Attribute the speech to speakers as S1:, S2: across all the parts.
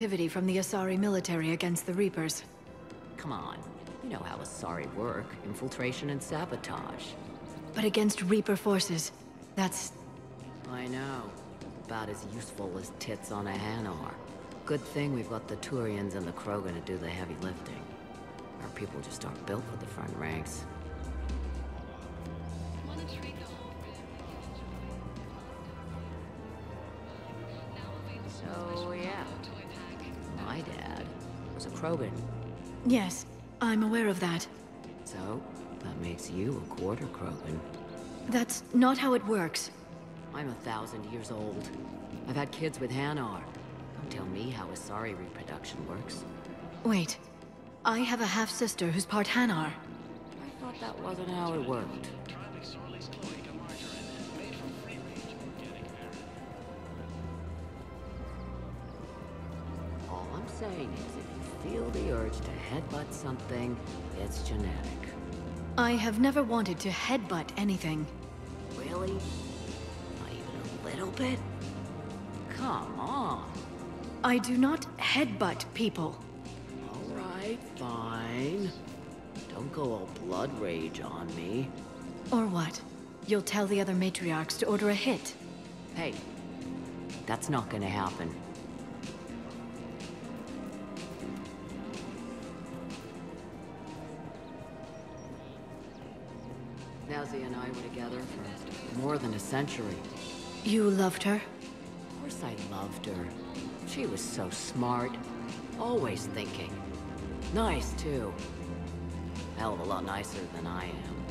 S1: activity from the Asari military against the Reapers.
S2: Come on. You know how Asari work. Infiltration and sabotage.
S1: But against Reaper forces, that's...
S2: I know. About as useful as tits on a Hanar. Good thing we've got the Turians and the Krogan to do the heavy lifting. Our people just aren't built for the front ranks. Krogan.
S1: Yes, I'm aware of that.
S2: So, that makes you a quarter Krogan.
S1: That's not how it works.
S2: I'm a thousand years old. I've had kids with Hanar. Don't tell me how Asari reproduction works.
S1: Wait. I have a half-sister who's part Hanar.
S2: I thought that wasn't how it worked. All I'm saying is feel the urge to headbutt something, it's genetic.
S1: I have never wanted to headbutt anything.
S2: Really? Not even a little bit? Come on.
S1: I do not headbutt people.
S2: All right, fine. Don't go all blood rage on me.
S1: Or what? You'll tell the other matriarchs to order a hit.
S2: Hey, that's not gonna happen. Nezzy and I were together for more than a century.
S1: You loved her?
S2: Of course I loved her. She was so smart. Always thinking. Nice, too. Hell of a lot nicer than I am.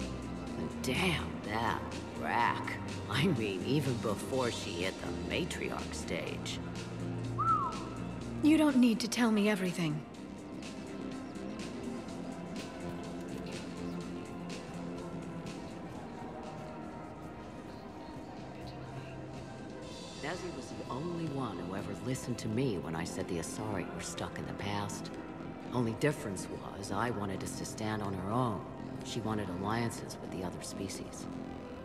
S2: And damn, that rack. I mean, even before she hit the matriarch stage.
S1: You don't need to tell me everything.
S2: Nezzy was the only one who ever listened to me when I said the Asari were stuck in the past. Only difference was, I wanted us to stand on our own. She wanted alliances with the other species.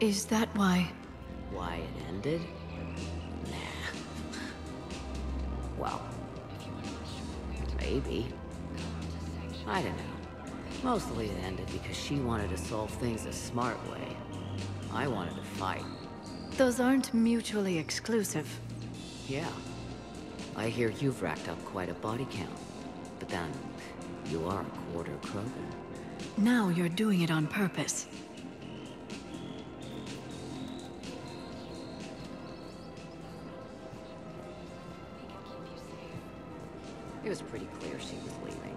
S1: Is that why?
S2: Why it ended? Nah. Well, maybe. I don't know. Mostly it ended because she wanted to solve things the smart way. I wanted to fight.
S1: Those aren't mutually exclusive.
S2: Yeah. I hear you've racked up quite a body count. But then, you are a quarter Krogan.
S1: Now you're doing it on purpose.
S2: It was pretty clear she was leaving.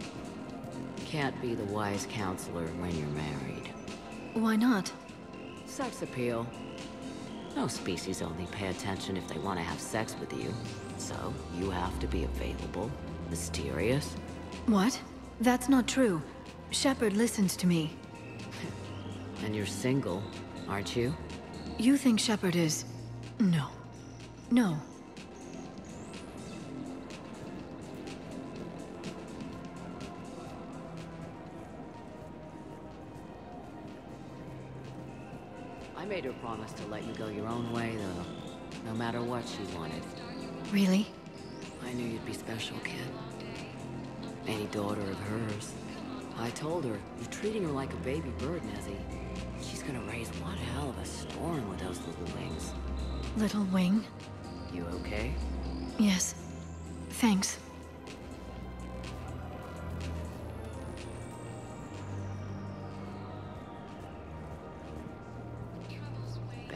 S2: Can't be the wise counselor when you're married.
S1: Why not?
S2: Sex appeal. No species only pay attention if they want to have sex with you. So, you have to be available, mysterious.
S1: What? That's not true. Shepard listens to me.
S2: And you're single, aren't you?
S1: You think Shepard is... No. No.
S2: I made her promise to let you go your own way, though. No matter what she wanted.
S1: Really?
S2: I knew you'd be special, kid. Any daughter of hers. I told her, you're treating her like a baby bird, Nezzy. She's gonna raise one hell of a storm with those little wings.
S1: Little wing?
S2: You okay?
S1: Yes. Thanks.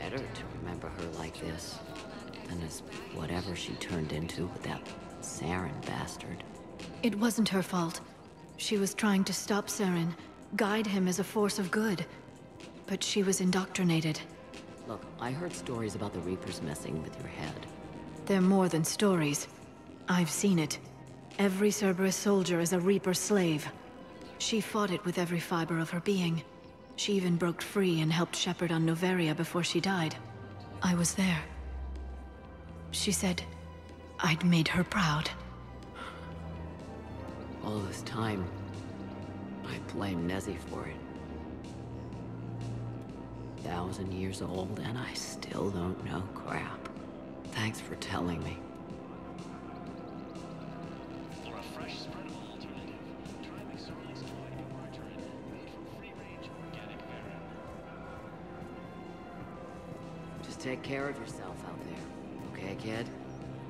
S2: Better to remember her like this than as whatever she turned into with that Saren bastard.
S1: It wasn't her fault. She was trying to stop Saren, guide him as a force of good. But she was indoctrinated.
S2: Look, I heard stories about the Reapers messing with your head.
S1: They're more than stories. I've seen it. Every Cerberus soldier is a Reaper slave. She fought it with every fiber of her being. She even broke free and helped Shepard on Noveria before she died. I was there. She said I'd made her proud.
S2: All this time, I blame Nezzy for it. Thousand years old, and I still don't know crap. Thanks for telling me. Take care of yourself out there. Okay, kid?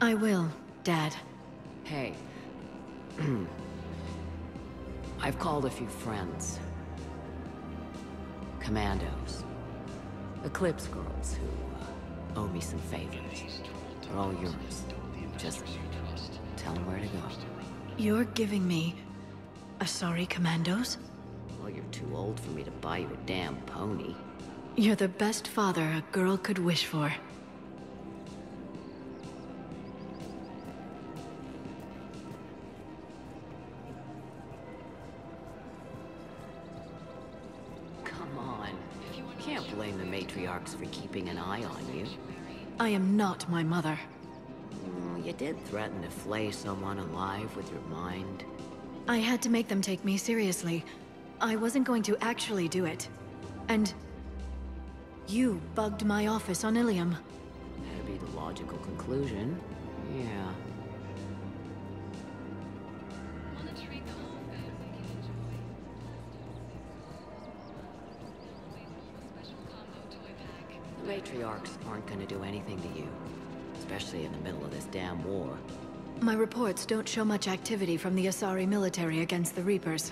S1: I will, Dad.
S2: Hey. I've called a few friends. Commandos. Eclipse girls who uh, owe me some favors. They're all yours. Just tell them where to go.
S1: You're giving me... Asari Commandos?
S2: Well, you're too old for me to buy you a damn pony.
S1: You're the best father a girl could wish for.
S2: Come on. Can't blame the matriarchs for keeping an eye on you.
S1: I am not my mother.
S2: Mm, You did threaten to flay someone alive with your mind.
S1: I had to make them take me seriously. I wasn't going to actually do it. And... You bugged my office on Ilium.
S2: That'd be the logical conclusion. Yeah. The matriarchs aren't gonna do anything to you. Especially in the middle of this damn war.
S1: My reports don't show much activity from the Asari military against the Reapers.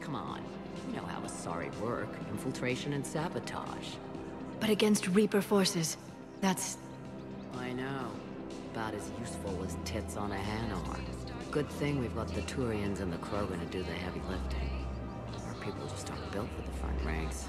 S2: Come on. You know how Asari work. Infiltration and sabotage.
S1: But against Reaper forces, that's...
S2: I know. About as useful as tits on a Hanar. Good thing we've got the Turians and the Krogan to do the heavy lifting. Our people just aren't built for the front ranks.